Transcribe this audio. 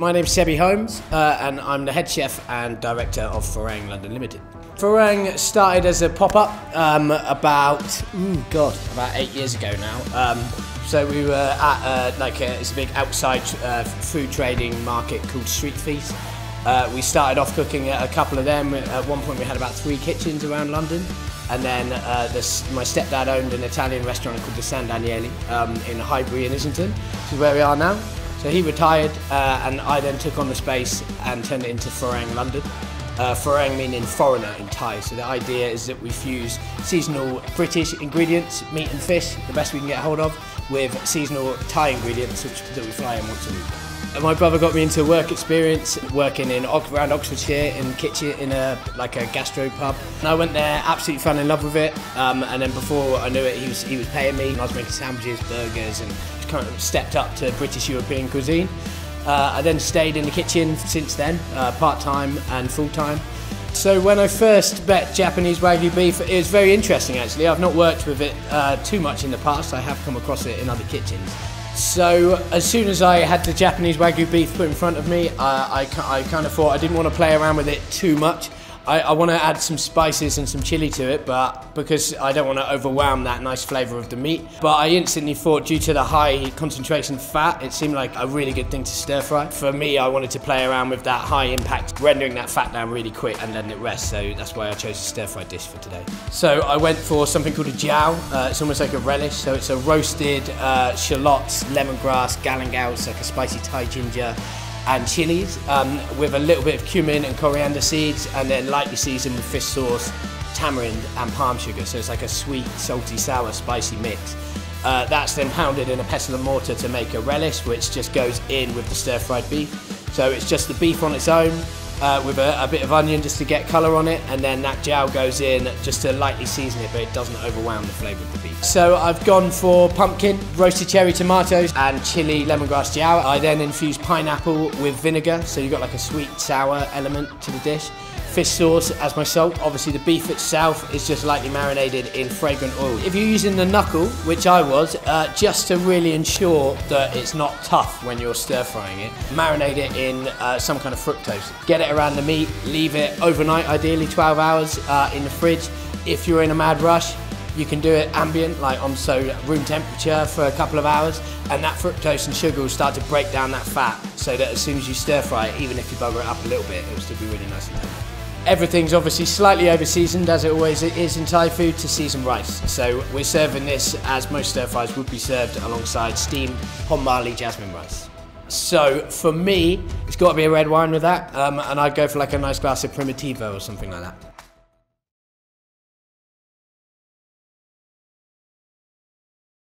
My name's Sebby Holmes, uh, and I'm the head chef and director of Farang London Limited. Farang started as a pop-up um, about, ooh, God, about eight years ago now. Um, so we were at uh, like a, it's a big outside uh, food trading market called Street Feast. Uh, we started off cooking at a couple of them. At one point, we had about three kitchens around London, and then uh, this, my stepdad owned an Italian restaurant called the San Daniele um, in Highbury in Islington, which is where we are now. So he retired, uh, and I then took on the space and turned it into Farang London. Uh, meaning foreigner in Thai. So the idea is that we fuse seasonal British ingredients, meat and fish, the best we can get hold of, with seasonal Thai ingredients which, that we fly in once a week. My brother got me into work experience, working in around Oxfordshire in kitchen in a like a gastro pub. And I went there, absolutely fell in love with it. Um, and then before I knew it, he was he was paying me. I was making sandwiches, burgers, and kind of stepped up to British European cuisine. Uh, I then stayed in the kitchen since then, uh, part-time and full-time. So when I first met Japanese Wagyu beef, it was very interesting actually. I've not worked with it uh, too much in the past, I have come across it in other kitchens. So as soon as I had the Japanese Wagyu beef put in front of me, I, I kind of thought I didn't want to play around with it too much. I, I want to add some spices and some chili to it, but because I don't want to overwhelm that nice flavour of the meat. But I instantly thought, due to the high concentration fat, it seemed like a really good thing to stir fry. For me, I wanted to play around with that high impact, rendering that fat down really quick and letting it rest. So that's why I chose a stir fry dish for today. So I went for something called a jiao. Uh, it's almost like a relish. So it's a roasted uh, shallots, lemongrass, galangal, it's like a spicy Thai ginger and chilies um, with a little bit of cumin and coriander seeds and then lightly seasoned with fish sauce, tamarind and palm sugar. So it's like a sweet, salty, sour, spicy mix. Uh, that's then pounded in a pestle and mortar to make a relish, which just goes in with the stir-fried beef. So it's just the beef on its own, uh, with a, a, bit of onion just to get colour on it, and then that jiao goes in just to lightly season it, but it doesn't overwhelm the flavour of the beef. So I've gone for pumpkin, roasted cherry tomatoes, and chili lemongrass jiao. I then infuse pineapple with vinegar, so you've got like a sweet sour element to the dish fish sauce as my salt. Obviously the beef itself is just lightly marinated in fragrant oil. If you're using the knuckle, which I was, uh, just to really ensure that it's not tough when you're stir frying it, marinate it in uh, some kind of fructose. Get it around the meat, leave it overnight, ideally 12 hours uh, in the fridge. If you're in a mad rush, you can do it ambient, like on so room temperature for a couple of hours, and that fructose and sugar will start to break down that fat so that as soon as you stir fry it, even if you bugger it up a little bit, it will still be really nice and tender. Everything's obviously slightly over seasoned, as it always is in Thai food, to season rice. So we're serving this as most stir fries would be served alongside steamed barley jasmine rice. So for me, it's got to be a red wine with that, um, and I'd go for like a nice glass of Primitivo or something like that.